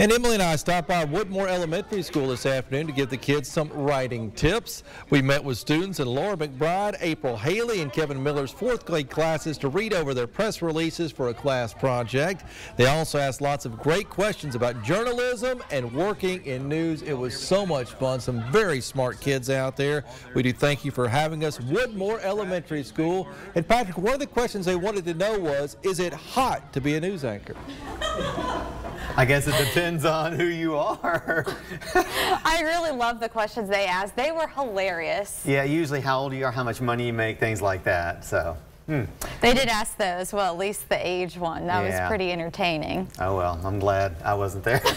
And Emily and I stopped by Woodmore Elementary School this afternoon to give the kids some writing tips. We met with students in Laura McBride, April Haley, and Kevin Miller's fourth grade classes to read over their press releases for a class project. They also asked lots of great questions about journalism and working in news. It was so much fun. Some very smart kids out there. We do thank you for having us. Woodmore Elementary School. And Patrick, one of the questions they wanted to know was, is it hot to be a news anchor? I guess it depends on who you are. I really love the questions they asked. They were hilarious. yeah, usually how old you are, how much money you make, things like that. So, hmm. They did ask those, well, at least the age one. That Yeah. was pretty entertaining. oh well, I'm glad I wasn't there.